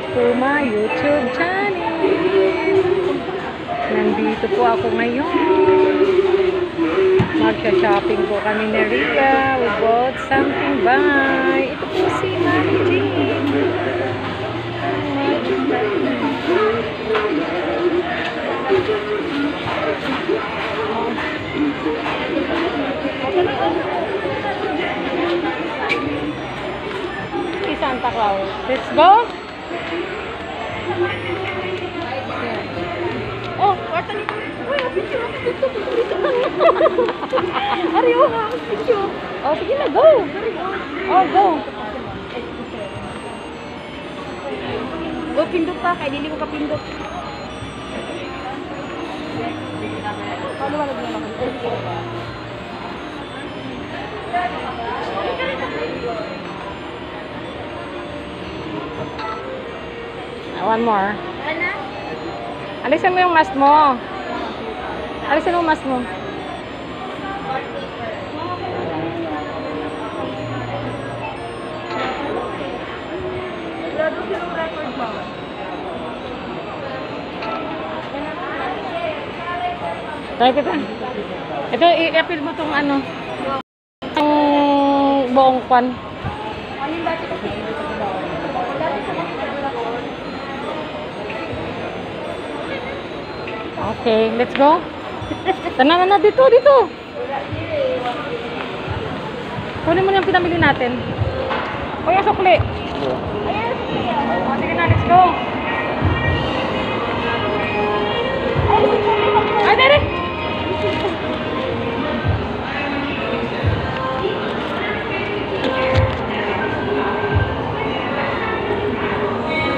to my YouTube channel. Nandito po ako ngayon. Magsha-shopping po kami ni Rhea. We bought something by. Ito po si Mami Jean. Santa Claus. Let's go! Ni Uy, dito. Ari, oh, sige na, go! Oh, go! Go, pindot pa. Kaya dili ko ka pindot. Paano wala din ako? Ah, One more. Alisin mo yung mask mo. Alisin mo yung mask mo. Tayo kita. Ito, i-appeal mo tong ano. Ang buong kwan. Okay, let's go. Tana na dito, dito. Kunin mo yung pinamili natin. O yung sukli. Ayan, sige na, let's go. Ay, dere.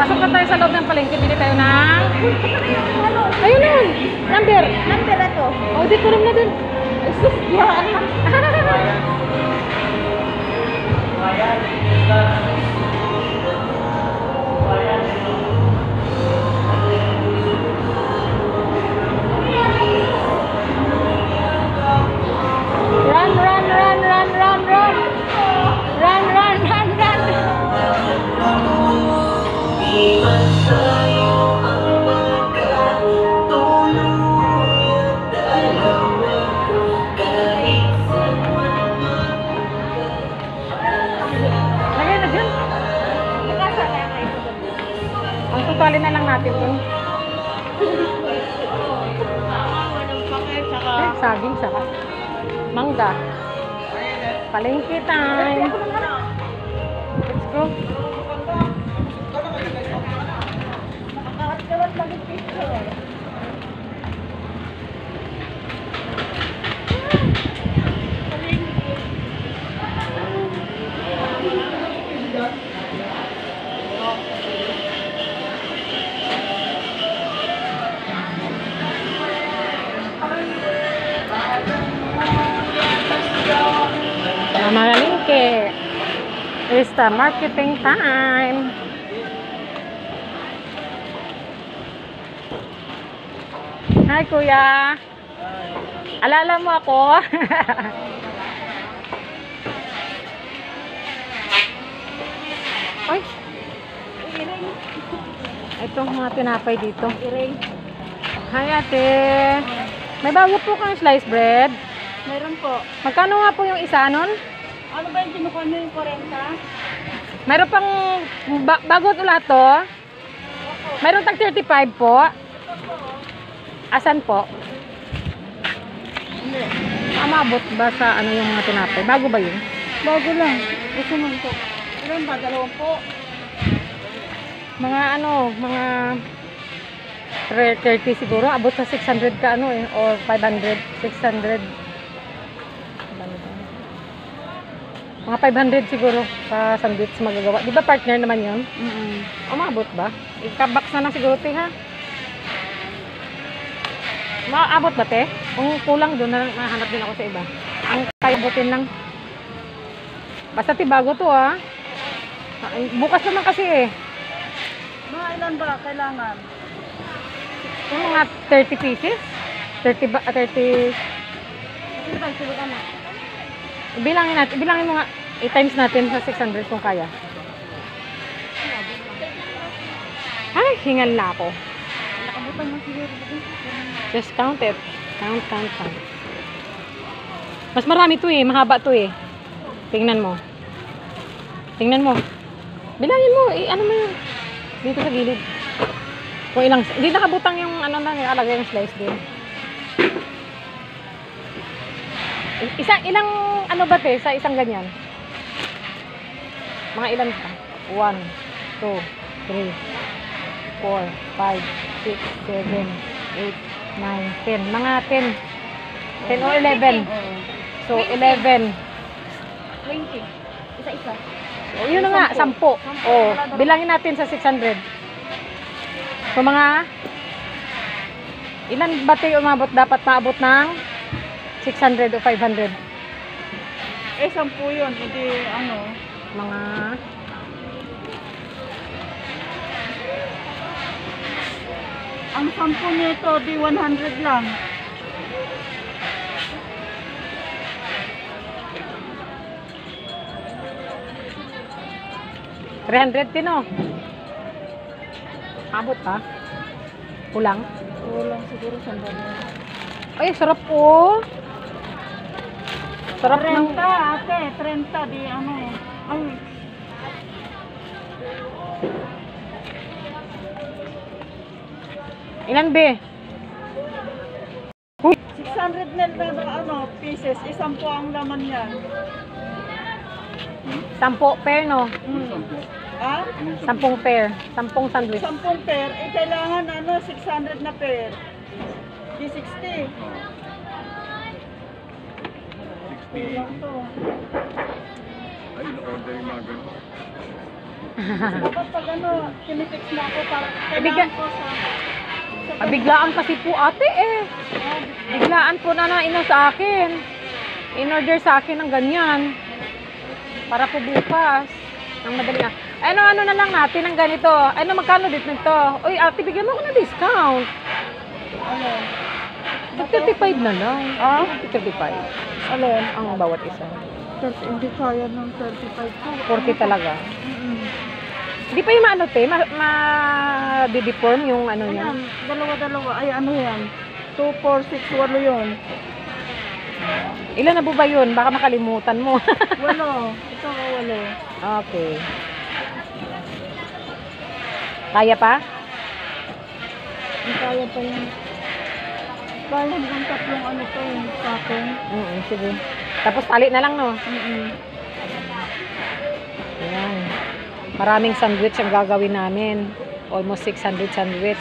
Pasok na tayo sa loob ng palengke. Bili tayo ng... Ayun yun! Number! Number na to. Oh, di rin na dun. Sus, yan. Run, Palengke time. The marketing time. Hi, kuya. Alala mo ako? Ay, Iring. ito mga tinapay dito. Hi, ate. May bago po kang slice bread. Meron po. Magkano nga po yung isa nun? Ano ba yung kinukuha nyo yung 40? Meron pang ba- bago ito lahat to. Meron tag 35 po. Asan po? Hindi. Amabot ba sa ano yung mga tinapay? Bago ba yun? Bago lang. Gusto mo ito. Ilan ba? Dalawang po. Mga ano, mga 30 siguro. Abot sa 600 ka ano eh. Or 500. 600. Mga 500 siguro sa sandwich magagawa. Di ba partner naman yun? Mm -hmm. Umabot ba? Ikabox na lang siguro, te, ha? Maabot ba, te? Kung kulang doon, na mahanap din ako sa iba. Ang kayabutin lang. Basta ti bago to, ha? Bukas naman kasi, eh. Mga ilan ba kailangan? Yung mga 30 pieces? 30 ba? ah, 30... Sige ba, subukan na. Bilangin natin. Bilangin mo nga. 8 times natin sa 600 kung kaya. hingal na ako. Just count it. Count, count, count. Mas marami to eh. Mahaba to eh. Tingnan mo. Tingnan mo. Bilangin mo. Eh, ano mo yun? Dito sa gilid. Kung ilang... Hindi nakabutang yung ano na nilalagay yung slice din. Isa, ilang ano ba te sa isang ganyan? Mga ilan ka? 1, 2, 3, 4, 5, 6, 7, 8, 9, 10. Mga 10. 10 or 11. Oo. So, 11. 20. Isa-isa. O, yun na nga, 10. O, bilangin natin sa 600. So, mga ilan ba tayo umabot? Dapat maabot ng 600 o 500? Eh, sampu yun. Hindi, ano. Mga Ang sampu nito, di 100 lang. Three hundred din o. Abot pa? Kulang? Kulang siguro sandali. Ay, sarap po. Sarap ng... 30, ate. 30, di ano. Ay, Ilan be? 600 na na ano, pieces. Isang po ang laman yan. Sampo pair, no? Mm. Ah? Sampung pair. Sampung sandwich. Sampung pair, eh kailangan ano, 600 na pair. Di 60. Kulang to. Ay, na-order yung mga ganun. Dapat pag ano, kinitix na ako para kailangan ko sa... sa Ah, biglaan kasi po ate eh. Biglaan po na naino sa akin. In-order sa akin ng ganyan. Para po bukas. Ang madali na. Ano, ano na lang natin ng ganito. Ano, magkano dito nito? Uy, ate, bigyan mo ako ng discount. Ano? Mag 35 na lang. Ah? 35. Alin? Ang bawat isa. 30, hindi kaya ng 35 ko. 40 talaga. Mm-mm. Hindi pa yung maano te, ma, ma deform yung ano niya. Ayan, dalawa-dalawa. Ay, ano yan? 2, 4, 6, walo yun. Ilan na po ba yun? Baka makalimutan mo. Walo. Ito ka walo. okay. Kaya pa? Ang kaya pa yun. Kaya hanggang tatlong ano to yung sa akin. Mm sige. Tapos tali na lang, no? Mm-mm. Ayan. Maraming sandwich ang gagawin namin. Almost 600 sandwich.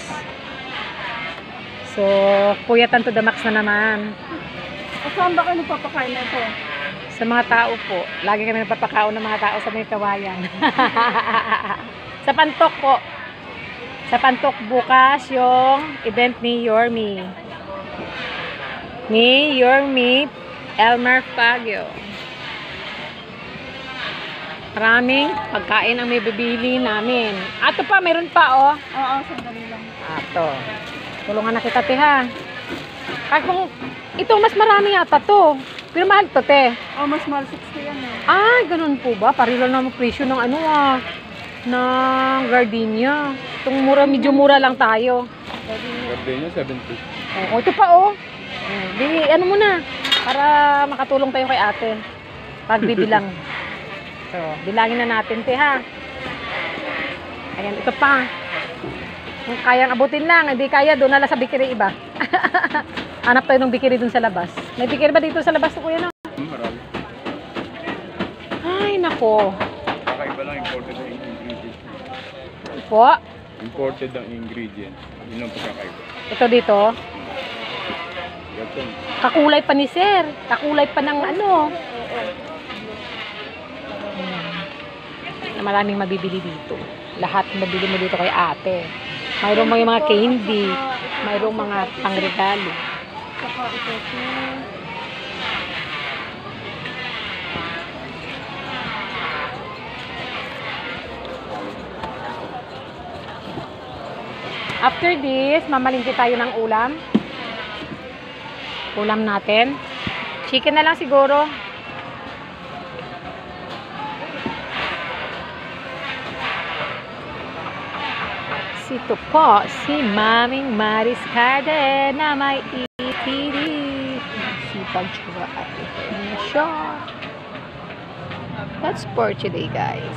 So, puyatan to the max na naman. Saan ba kayo nagpapakain na ito? Sa mga tao po, lagi kami nagpapakaon ng mga tao sa may kawayan. sa Pantok po. Sa Pantok bukas yung event ni Yormi. Ni Yormi Elmer Fagio. Maraming pagkain ang may bibili namin. Ato pa, meron pa oh. Oo, sandali lang. Ato. Tulungan na kita, te, ha? Kahit kung ito, mas marami yata to. Pero mahal to, te. Oh, mas mahal 60 yan eh. Ay, ganun po ba? Parilo na ang presyo ng ano ah. Ng gardenia. Itong mura, medyo mura lang tayo. Niya, 70. Oo, ito pa oh. Di, ano muna. Para makatulong tayo kay ate. Pagbibilang. so, bilangin na natin, te, ha? Ayan, ito pa. Kung kayang abutin lang, hindi kaya, doon na lang sa bikiri iba. Hanap tayo ng bikiri doon sa labas. May bikiri ba dito sa labas, kuya, no? Hmm, marami. Ay, nako. Kakaiba lang, imported ang ingredients. Po, Imported ang ingredients. Yun ang pagkakaiba. ito dito. Ganito. Kakulay pa ni sir. Kakulay pa ng ano. Na maraming mabibili dito. Lahat mabibili mo dito kay ate. Mayroong mga, mga candy. Mayroong mga pangregalo. After this, mamalingki tayo ng ulam. Ulam natin. Chicken na lang siguro. ito po si Maming Maris Carde na may ETD. Si Pagtsura at ito siya. That's for today, guys.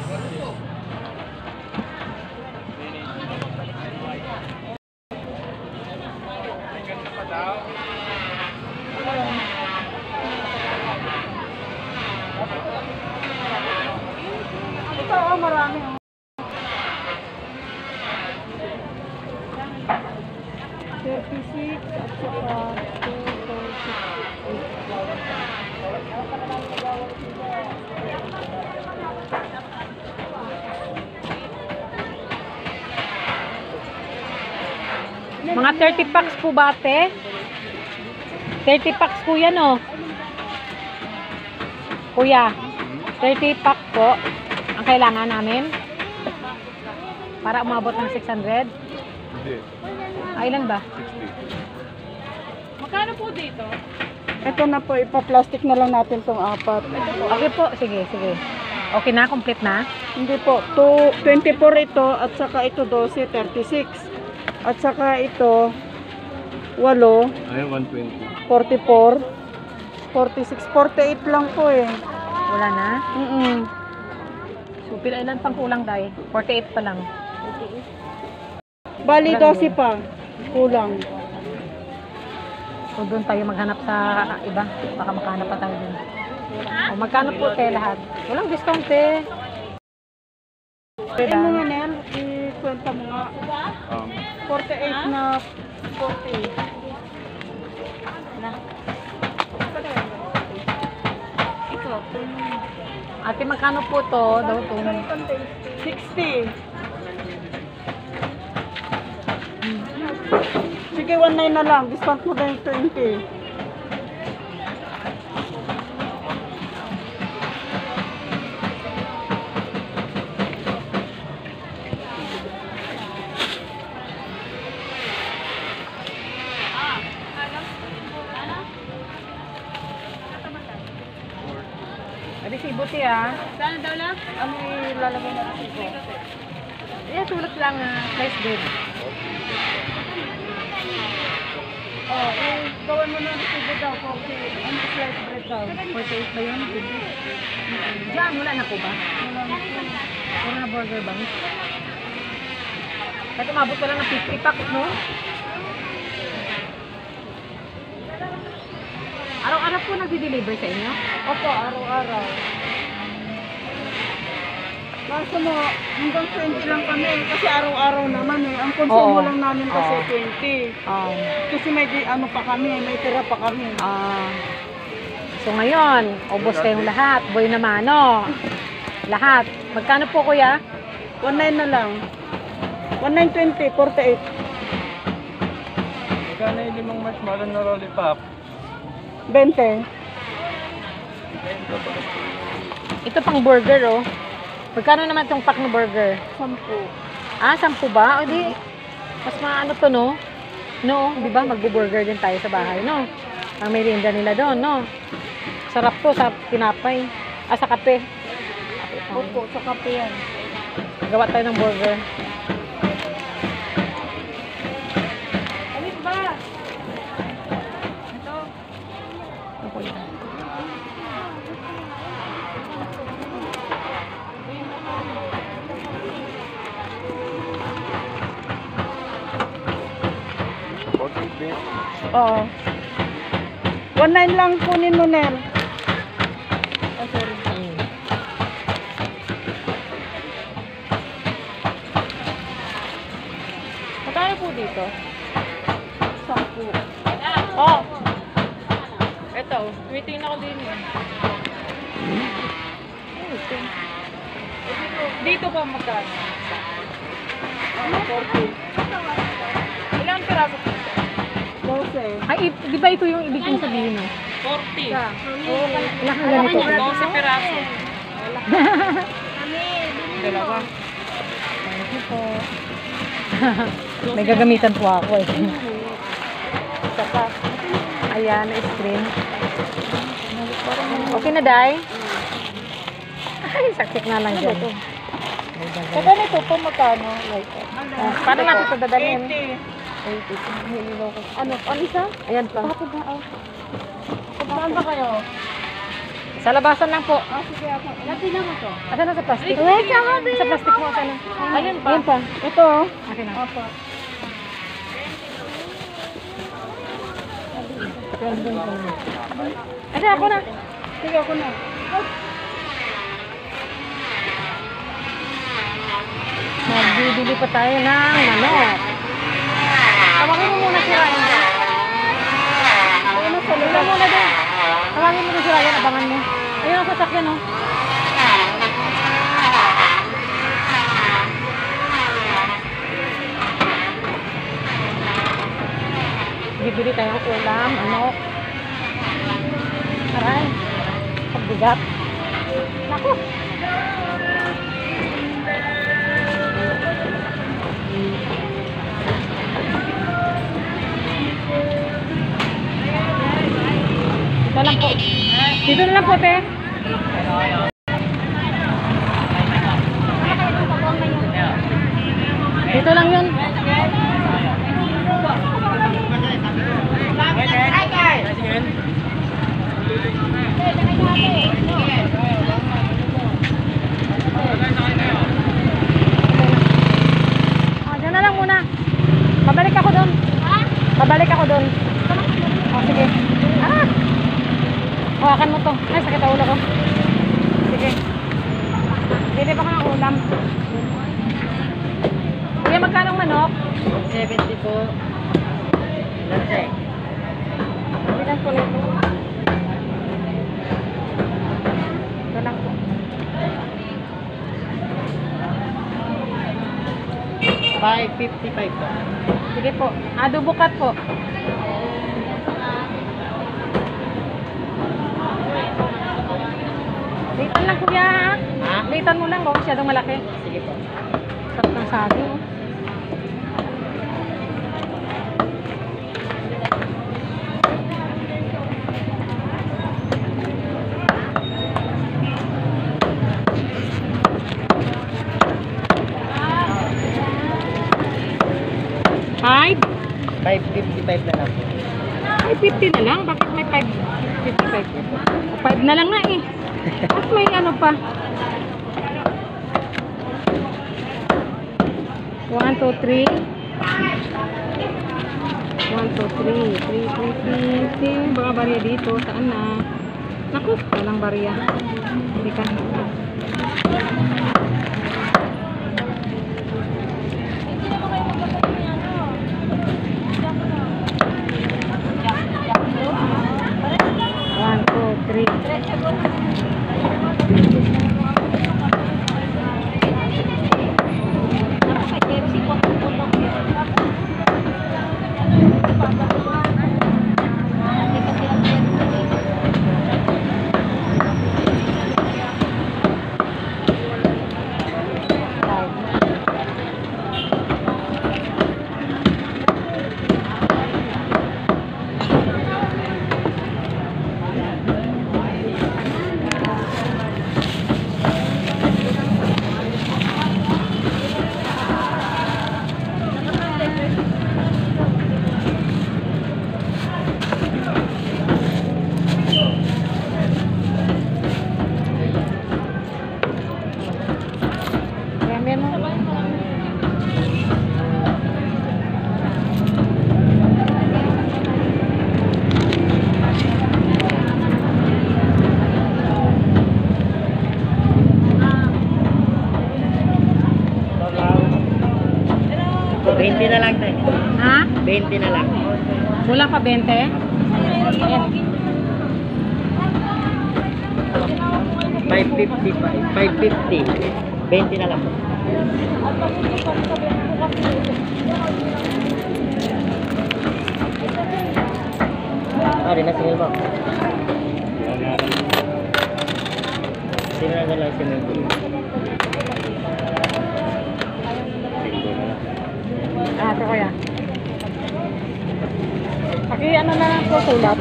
Ito, oh, marami. oh. Thirty-six at saka two, four, six, eight. Mga 30 packs po ba, ate? 30 packs po yan, oh. Kuya, 30 pack po ang kailangan namin para umabot ng 600. Hindi. Ah, ilan ba? 60. Magkano po dito? Ito na po, ipa-plastic na lang natin tong apat. Okay po, sige, sige. Okay na, complete na? Hindi po, to 24 ito at saka ito 12, 36. At saka ito 8, Ayun, 120. 44, 46, 48 lang po eh. Wala na? Mm So, pila ilan pang kulang dahil? 48 pa lang. Bali 12 pa, kulang. So, doon tayo maghanap sa iba. Baka makahanap pa tayo dun. O, magkano po tayo lahat? Walang discount eh. Ano nga Nel, ikwenta mo nga. Um, 48 na 40. Ate, magkano po to? Daw to. 60. Sige, 19 na lang. Discount mo na yung 20. Ate, si Buti ah. Saan daw lang? Ano na ko? Eh, sulat lang ah. Slice bread. Oh, eh, gawin mo na resibo daw. 40. Ano slice bread daw? 48 ba yun? Diyan, wala na po ba? Wala na burger bang? Kahit umabot ka lang ng 50 packs, no? Araw-araw po nagdi-deliver sa inyo? Opo, araw-araw. Kaso mo, hanggang 20 lang kami kasi araw-araw naman eh. Ang konsumo Oo. lang namin kasi Oo. 20. Um, Kasi may di, ano pa kami, may tira pa kami. ah, so ngayon, ubos kayong lahat. Boy naman, no? Lahat. Magkano po, kuya? 19 na lang. 1920, 48. Magkano yung limang marshmallow na lollipop? 20. Ito pang burger, oh. Magkano naman itong pack na burger? 10. Ah, sampu ba? O di, mas maano to, no? No, di ba? Magbo-burger din tayo sa bahay, no? Ang merienda nila doon, no? Sarap to sa tinapay. Ah, sa kape. Opo, sa kape yan. Gawa tayo ng burger. Alis ba? Ako yan. Oo. 19 lang kunin mo, Nel. Oh, sorry. Magkano po dito? 10. Oh! Ito, waiting na ako din eh. Dito pa magkano? Ano, 40. Ilang piraso po? 12. Ay, i- di ba ito yung ibig kong sabihin, no? 40. Ilang kang ganito? 12 piraso. Dalawa. Thank you po. May gagamitan po ako eh. Saka, Ayan, screen. Okay na, Day? Ay, sakit na lang dyan. Sa ganito po magkano? Like, paano natin ito dadalhin? 80. Ano? Ano isa? Ayan pa. Bakit ba? Oh. Saan ba kayo? Sa labasan lang po. Ah, sige ako. Lati naman to. Asan na sa plastic? Wait, Sa plastic mo, asan na? Ayun pa. Ayan pa. Ito. oh. Akin na. Opo. Ayan, ako na. Sige ako na. Magbibili pa tayo ng manok. Tawagin mo muna si Ryan. Ayun na Wala lula. muna din. Tawagin mo na si Ryan, abangan mo. Ayun ang sasakyan, oh. Bibili tayong ulam, manok. Aray, pagbigat. Naku. Dito lang po. Dito na lang po, te. Dito lang yun. Oh, dyan na lang muna. Pabalik ako doon. Pabalik ako doon. Oh, sige. Ah! Hawakan mo to. Ay, sakit ang ulo ko. Sige. Bili pa ka ng ulam. Kuya, magkano ang manok? 70 po. Lanche. Bilang po nito. Ito lang po. Five fifty-five po. Sige po. Cut po. Litan lang kuya ha? Litan mo lang, huwag masyadong malaki. Sige po. Sarap ng saging. oh. 555 na lang. Ay, 50 na lang. Bakit may 5? 55. 5 na lang nga eh. At may ano pa. 1, 2, 3. 1, 2, 3. 3, 3, 3. Baka barya dito. Saan na? Naku, walang barya. Hindi ka. 20 na lang tayo. Ha? 20 na lang. Kulang pa 20? Ayan. 550 550. 20 na lang. Ah, rin na singil mo. Sino na lang singil mo? Ito kuya. Paki ano na lang po sulat.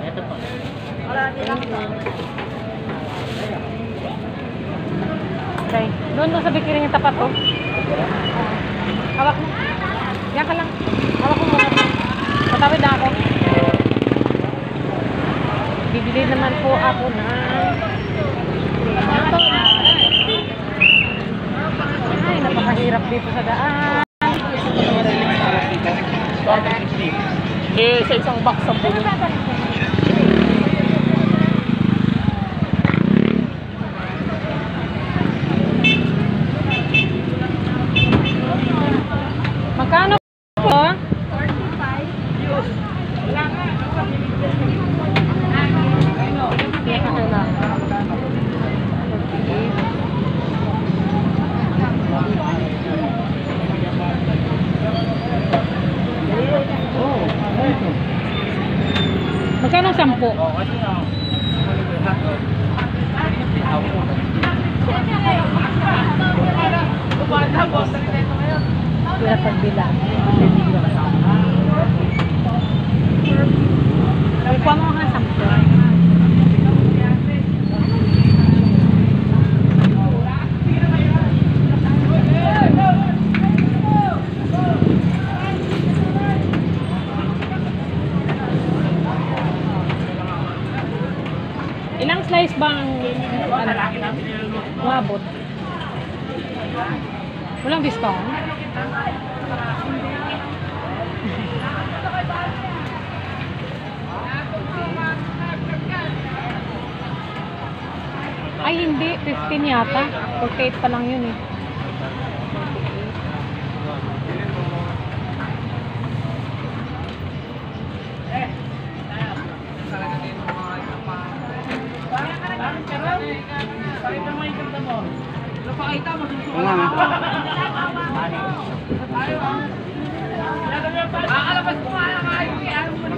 Ito po. Okay. Doon doon sa bikini yung tapat oh. Hawak mo. Yan ka lang. Hawak mo muna. Patawid na ako. Bibili naman po ako ng Ay, napakahirap dito sa daan. Eh, sa isang box sa puno. Magkano po? Magkano ang sampu? Kaya pagbilang. Kuha mo nga sampu. Ilang slice bang ano, umabot? Walang discount? Ay, hindi. 15 yata. 48 pa lang yun eh.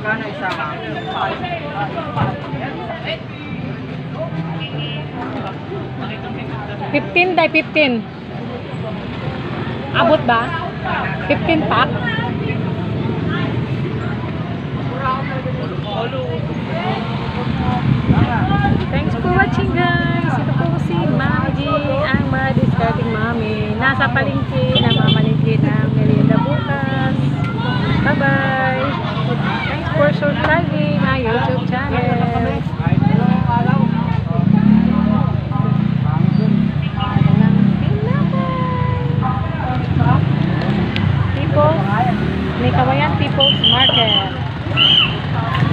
Magkano isa ka? 15 day 15. Abot ba? 15 pack? Thanks for watching guys. Ito po si Mami G, ang mga discarding mami. Nasa palengke, namamalengke ng merienda bukas. Bye-bye. For subscribing my YouTube channel. People's, may kawayan People's Market.